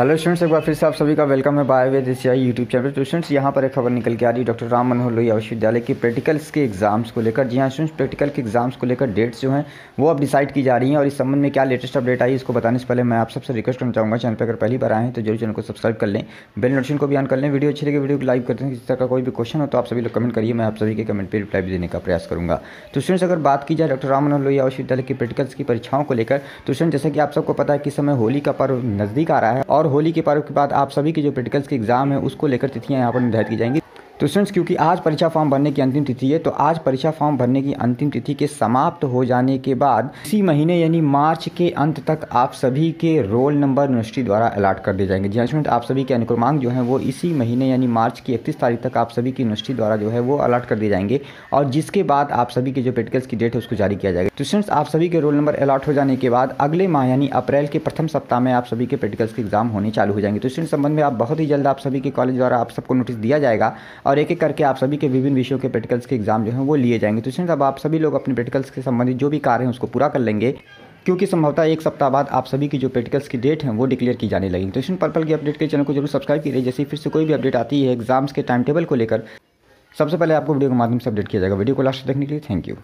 Hello students एक बार फिर से आप सभी का वेलकम है by way this YouTube channel students यहाँ पर एक खबर निकल के आ रही है डॉक्टर राम मनोहर लोहिया विश्वविद्यालय की प्रैक्टिकल्स के एग्ज़ाम्स को लेकर। जी हाँ स्टूडेंट्स प्रैक्टिकल के एग्ज़ाम्स को लेकर डेट्स जो हैं, वो अब डिसाइड की जा रही हैं और इस संबंध में क्या लेटेस्ट अपडेट आई इसको बताने से पहले मैं आप सबसे रिक्वेस्ट करना चाहूँगा चैनल पर अगर पहली बार आए हैं तो ज़रूर चैनल को सब्सक्राइब कर लें। बेल नोटिफिकेशन को भी ऑन कर लें। वीडियो अच्छी लगे, वीडियो को लाइक करते हैं। किसी तरह का कोई भी क्वेश्चन हो तो आप सभी लोग कमेंट करिए, मैं आप सभी के कमेंट पर रिप्लाई भी देने का प्रयास करूँगा। तो स्टूडेंट्स अगर बात की जाए डॉक्टर राम मनोहर लोहिया विश्वविद्यालय की प्रैक्टिकल्स की परीक्षाओं को लेकर तो स्टूडेंट जैसे कि आप सबको पता है कि समय होली का पर्व नज़दीक आ रहा है और होली के पर्व के बाद आप सभी के जो प्रैक्टिकल्स के एग्ज़ाम है, उसको लेकर तिथियाँ यहाँ पर निर्धारित की जाएँगी। तो स्टूडेंट्स क्योंकि आज परीक्षा फॉर्म भरने की अंतिम तिथि है तो आज परीक्षा फॉर्म भरने की अंतिम तिथि के समाप्त हो जाने के बाद इसी महीने, यानी मार्च के अंत तक आप सभी के रोल नंबर यूनिवर्सिटी द्वारा अलाट कर दिए जाएँगे। जी स्टूडेंट आप सभी के अनुक्रमांक जो है, वो इसी महीने, यानी मार्च की इकतीस तारीख तक आप सभी की यूनिवर्सिटी द्वारा जो है, वो अलाट कर दिए जाएँगे। और जिसके बाद आप सभी के जो प्रैक्टिकल्स की डेट है, उसको जारी किया जाएगा। तो स्टूडेंट्स आप सभी के रोल नंबर अलाट हो जाने के बाद अगले माह, यानी अप्रैल के प्रथम सप्ताह में आप सभी के प्रैक्टिकल्स के एग्ज़ाम होने चालू हो जाएँगे। तो स्टूडेंट संबंध में आप बहुत ही जल्द आप सभी के कॉलेज द्वारा आप सबको नोटिस दिया जाएगा। और एक एक करके आप सभी के विभिन्न विषयों के प्रैक्टिकल्स के एग्ज़ाम जो है वो लिए जाएँगे। तो इसमें अब आप सभी लोग अपने प्रैक्टिकल्स के संबंधित जो भी कार्य हैं उसको पूरा कर लेंगे, क्योंकि संभवतः एक सप्ताह बाद आप सभी की जो प्रैक्टिकल्स की डेट है वो डिक्लेयर की जाने लगेगी। तो इसमें पर्पल की अपडेट के चैनल को ज़रूर सब्सक्राइब कीजिए, जैसे फिर से कोई भी अपडेट आती है एग्ज़ाम्स के टाइम टेबल को लेकर। सबसे पहले आपको वीडियो के माध्यम से अपडेट किया जाएगा। वीडियो को लास्ट देखने के लिए थैंक यू